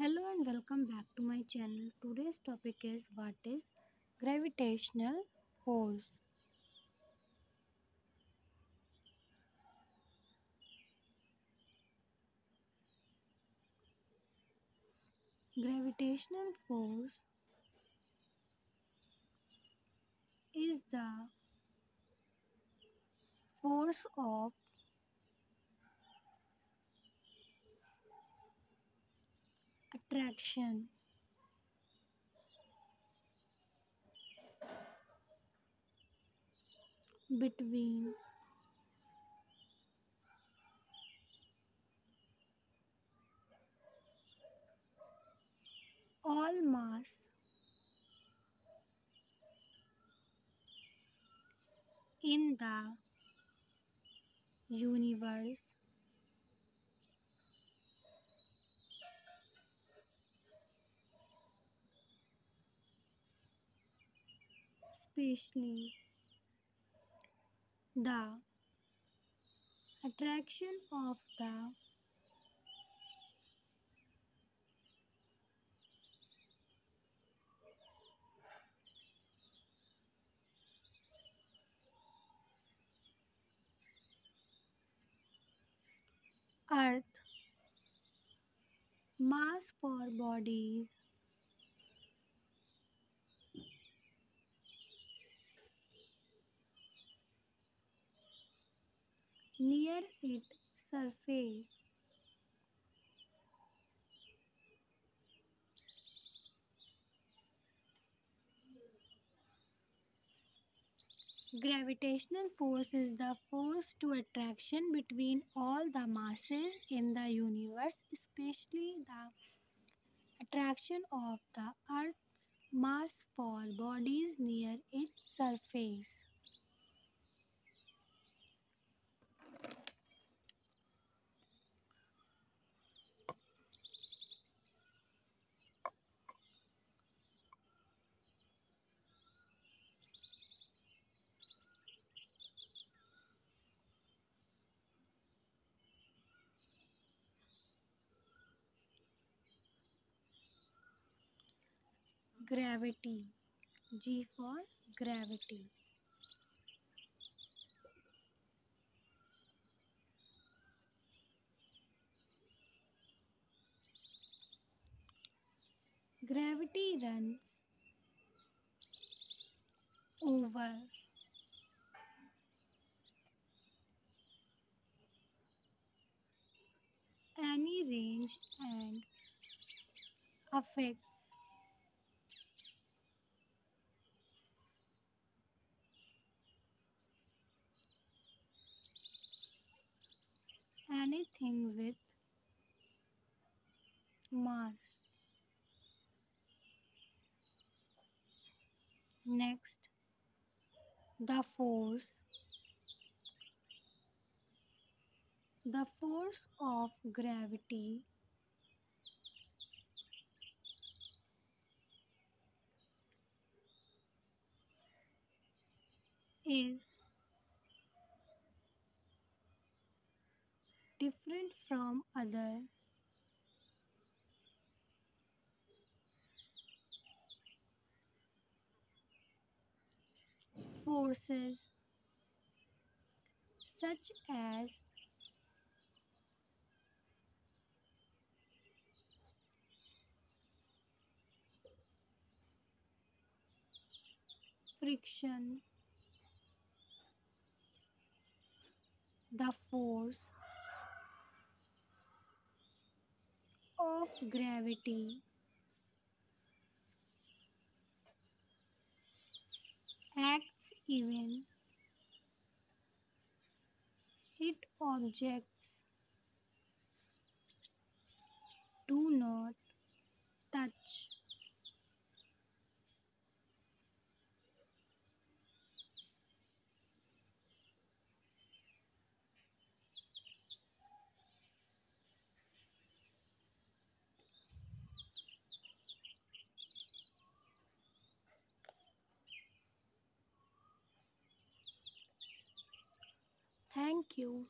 Hello and welcome back to my channel. Today's topic is what is gravitational force. Gravitational force is the force of attraction. Between. All mass. In the universe especially the attraction of the earth mass for bodies near its surface Gravitational force is the force to attraction between all the masses in the universe, especially the attraction of the Earth's mass for bodies near its surface. Gravity G for gravity. Gravity runs over any range and affects anything with mass. Next, the force. The force of gravity is different from other. Forces such as friction the force of gravity. Acts even. It objects do not Thank you.